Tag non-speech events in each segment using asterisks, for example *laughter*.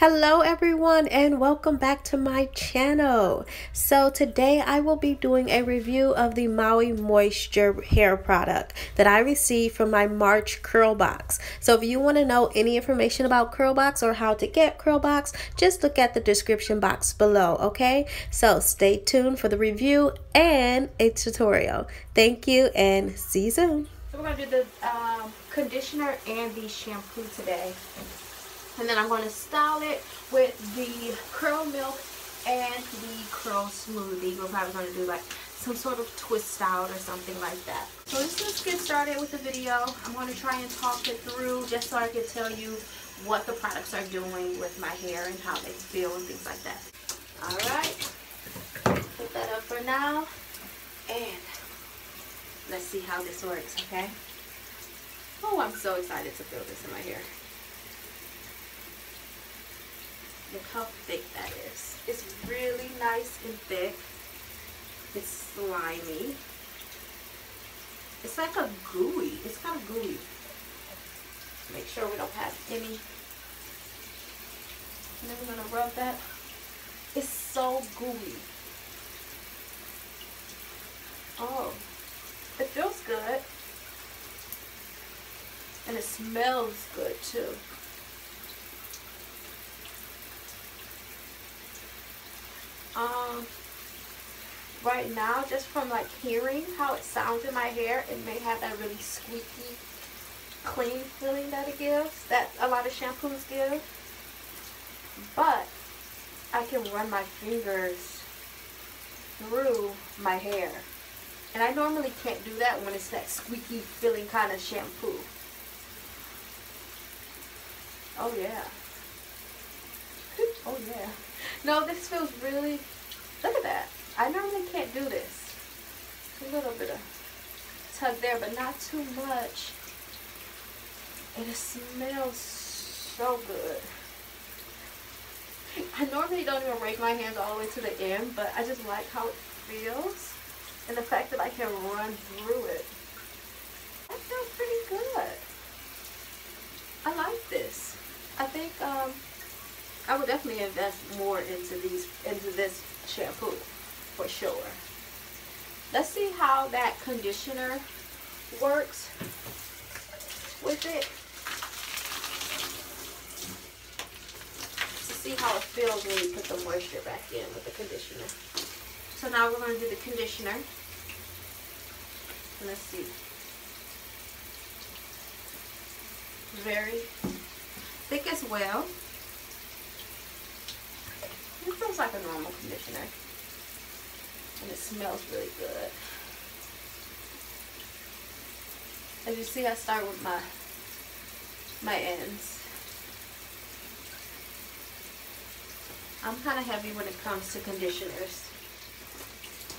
Hello everyone and welcome back to my channel. So today I will be doing a review of the Maui Moisture hair product that I received from my March curl box. So if you want to know any information about curl box or how to get curl box, just look at the description box below, okay? So stay tuned for the review and a tutorial. Thank you and see you soon. So we're going to do the um, conditioner and the shampoo today. And then I'm going to style it with the curl milk and the curl smoothie. We're probably going to do like some sort of twist out or something like that. So let's just get started with the video. I'm going to try and talk it through just so I can tell you what the products are doing with my hair and how they feel and things like that. Alright, put that up for now and let's see how this works, okay? Oh, I'm so excited to feel this in my hair. Look how thick that is. It's really nice and thick. It's slimy. It's like a gooey. It's kind of gooey. Make sure we don't have any. And then we're going to rub that. It's so gooey. Oh, it feels good. And it smells good too. Um, right now, just from like hearing how it sounds in my hair, it may have that really squeaky, clean feeling that it gives, that a lot of shampoos give. But I can run my fingers through my hair. And I normally can't do that when it's that squeaky feeling kind of shampoo. Oh yeah. Oh yeah. No, this feels really, look at that. I normally can't do this. A little bit of tug there, but not too much. And it smells so good. I normally don't even rake my hands all the way to the end, but I just like how it feels. And the fact that I can run through it. That feels pretty good. I like this. I think um, I would definitely invest more into these into this shampoo for sure. Let's see how that conditioner works with it. To see how it feels when you put the moisture back in with the conditioner. So now we're going to do the conditioner. Let's see. Very thick as well. It feels like a normal conditioner. And it smells really good. As you see, I start with my my ends. I'm kind of heavy when it comes to conditioners.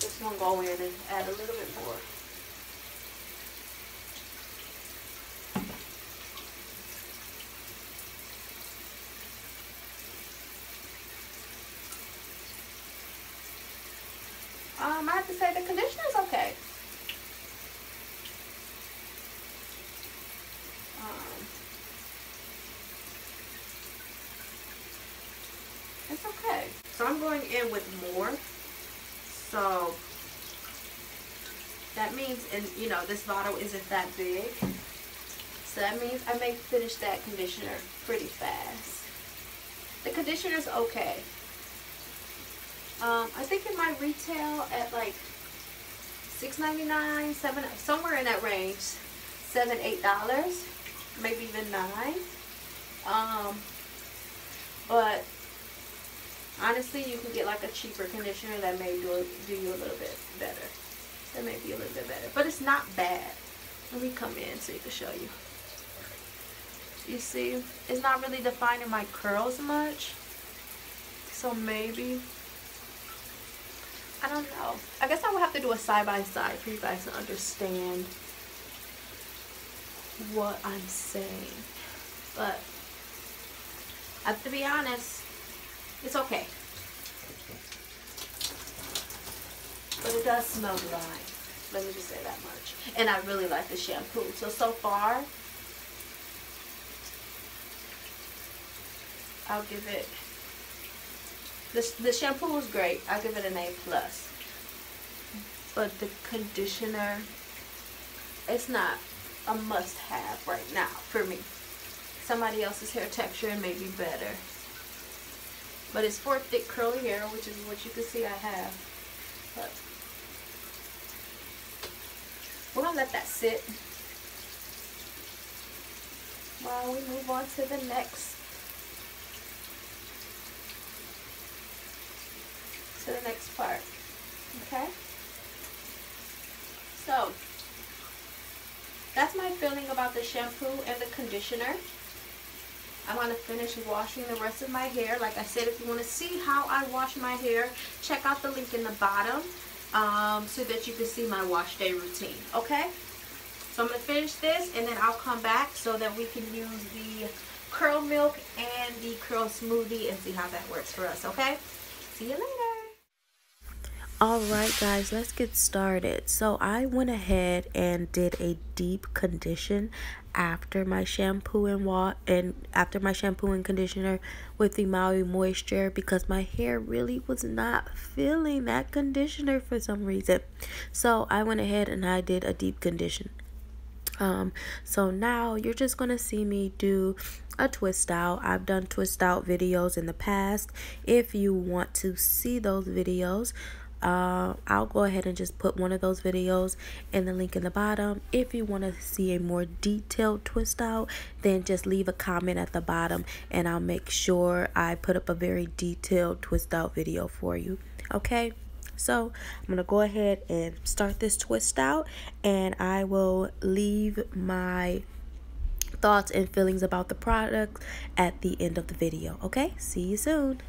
Just want to go in and add a little bit more. Um, I have to say the conditioner is okay. Um, it's okay. So I'm going in with more. So that means, and you know, this bottle isn't that big. So that means I may finish that conditioner pretty fast. The conditioner is okay. Um, I think it might retail at like $6.99, 7 somewhere in that range. Seven, eight dollars, maybe even nine. Um, but honestly, you can get like a cheaper conditioner that may do, do you a little bit better. That may be a little bit better, but it's not bad. Let me come in so you can show you. You see, it's not really defining my curls much. So maybe I don't know. I guess I would have to do a side-by-side -side for you guys to understand what I'm saying. But I have to be honest, it's okay. But it does smell dry. Let me just say that much. And I really like the shampoo. So, so far, I'll give it. This the shampoo was great. I'll give it an A plus. But the conditioner, it's not a must-have right now for me. Somebody else's hair texture may be better. But it's for thick curly hair, which is what you can see I have. But we're gonna let that sit while we move on to the next to the next part. Okay? So that's my feeling about the shampoo and the conditioner. I'm going to finish washing the rest of my hair. Like I said, if you want to see how I wash my hair, check out the link in the bottom um, so that you can see my wash day routine. Okay? So I'm going to finish this and then I'll come back so that we can use the curl milk and the curl smoothie and see how that works for us. Okay? See you later. Alright guys, let's get started. So I went ahead and did a deep condition after my shampoo and water and after my shampoo and conditioner with the Maui Moisture because my hair really was not feeling that conditioner for some reason. So I went ahead and I did a deep condition. Um, so now you're just gonna see me do a twist out. I've done twist out videos in the past. If you want to see those videos, uh, I'll go ahead and just put one of those videos in the link in the bottom. If you want to see a more detailed twist out, then just leave a comment at the bottom and I'll make sure I put up a very detailed twist out video for you. Okay? So I'm going to go ahead and start this twist out and I will leave my thoughts and feelings about the product at the end of the video. Okay? See you soon.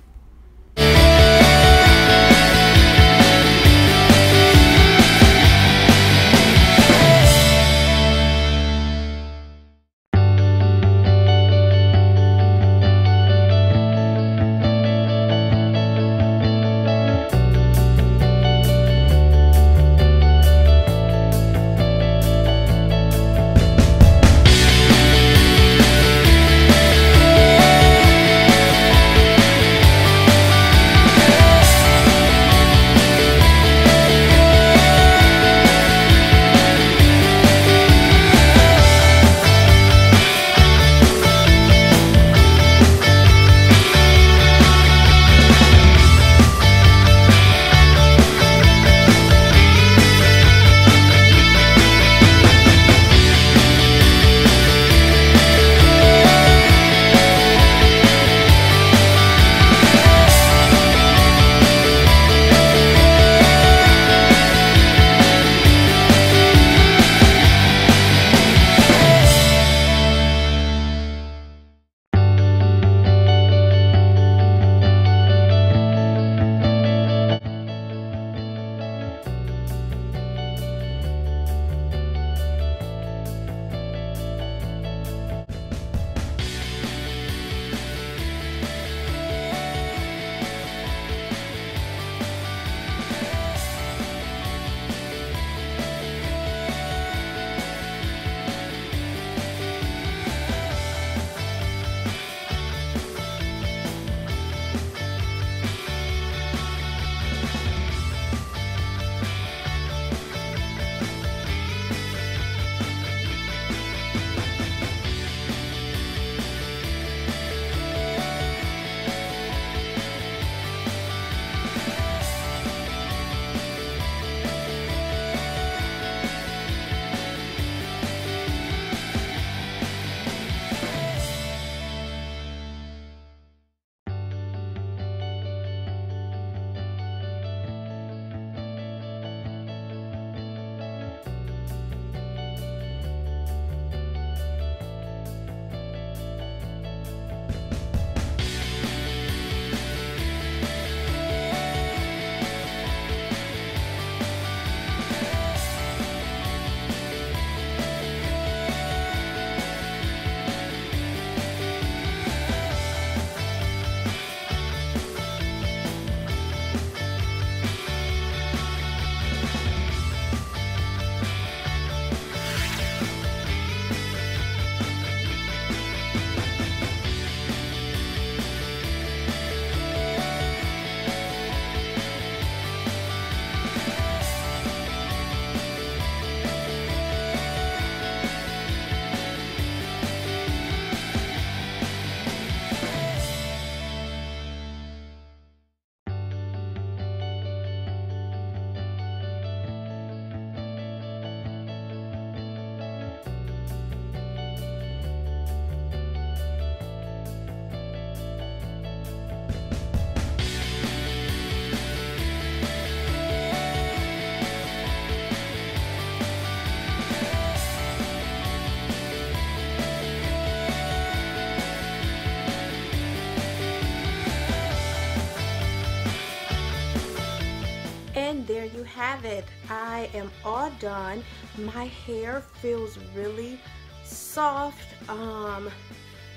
There you have it. I am all done. My hair feels really soft um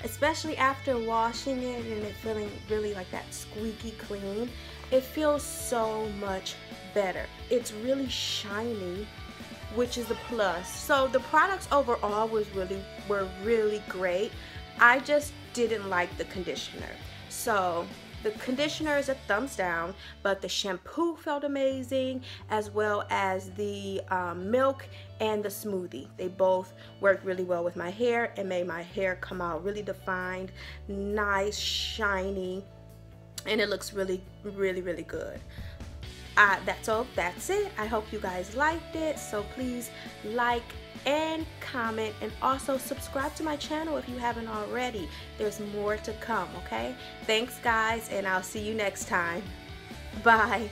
especially after washing it and it feeling really like that squeaky clean. It feels so much better. It's really shiny which is a plus. So the products overall was really were really great. I just didn't like the conditioner. So the conditioner is a thumbs down, but the shampoo felt amazing, as well as the um, milk and the smoothie. They both worked really well with my hair and made my hair come out really defined, nice, shiny, and it looks really, really, really good uh, that's all. That's it. I hope you guys liked it. So please like and comment and also subscribe to my channel if you haven't already. There's more to come okay? Thanks guys and i'll see you next time. *laughs* Bye.